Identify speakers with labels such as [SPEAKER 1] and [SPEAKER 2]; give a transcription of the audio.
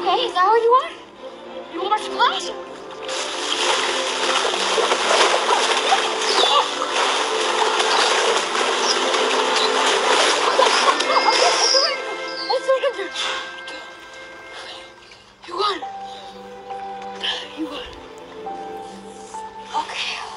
[SPEAKER 1] Okay, is that where you are? You want to class? You won. You won. Okay.